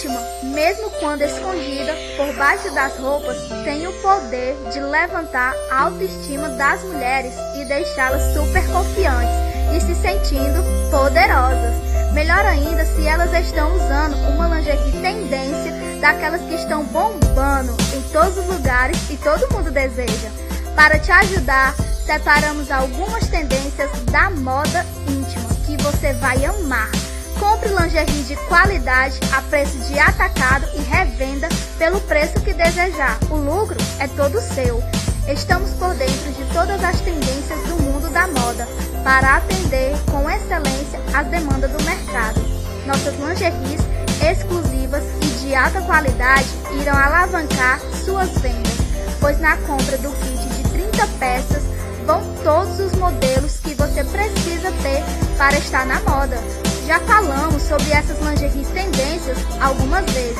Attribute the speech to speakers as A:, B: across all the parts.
A: íntima, mesmo quando escondida por baixo das roupas, tem o poder de levantar a autoestima das mulheres e deixá-las super confiantes e se sentindo poderosas. Melhor ainda se elas estão usando uma lingerie tendência daquelas que estão bombando em todos os lugares e todo mundo deseja. Para te ajudar, separamos algumas tendências da moda íntima que você vai amar. Compre lingerie de qualidade a preço de atacado e revenda pelo preço que desejar. O lucro é todo seu. Estamos por dentro de todas as tendências do mundo da moda para atender com excelência as demandas do mercado. Nossas lingeries exclusivas e de alta qualidade irão alavancar suas vendas, pois na compra do kit de 30 peças vão todos os modelos que você precisa ter para estar na moda. Já falamos sobre essas lingeries tendências algumas vezes.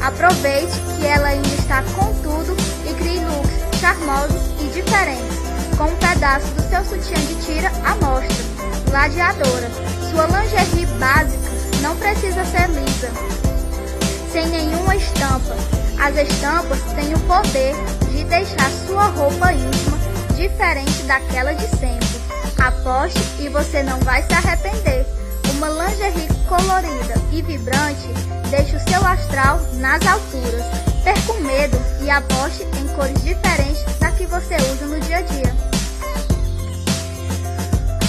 A: Aproveite que ela ainda está com tudo e crie looks charmosos e diferentes, com um pedaço do seu sutiã de tira à mostra. Ladeadora. Sua lingerie básica não precisa ser lisa, sem nenhuma estampa. As estampas têm o poder de deixar sua roupa íntima diferente daquela de sempre. Aposte e você não vai se arrepender. Uma lingerie colorida e vibrante deixa o seu astral nas alturas. Perca o medo e aposte em cores diferentes da que você usa no dia a dia.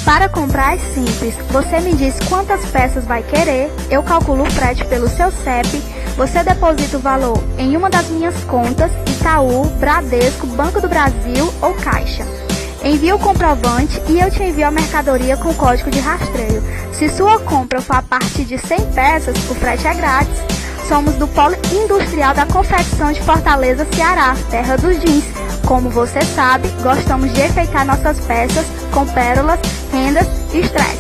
A: Para comprar é simples. Você me diz quantas peças vai querer, eu calculo o frete pelo seu CEP, você deposita o valor em uma das minhas contas, Itaú, Bradesco, Banco do Brasil ou Caixa. Envie o comprovante e eu te envio a mercadoria com código de rastreio. Se sua compra for a partir de 100 peças, o frete é grátis. Somos do Polo Industrial da Confecção de Fortaleza, Ceará, terra dos jeans. Como você sabe, gostamos de enfeitar nossas peças com pérolas, rendas e stress.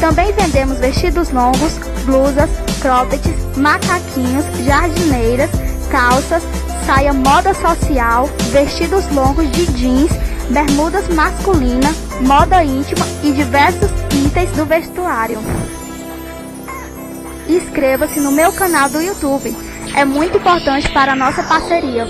A: Também vendemos vestidos longos, blusas, croppeds, macaquinhos, jardineiras, calças, saia moda social, vestidos longos de jeans, bermudas masculina, moda íntima e diversos itens do vestuário. Inscreva-se no meu canal do YouTube. É muito importante para a nossa parceria.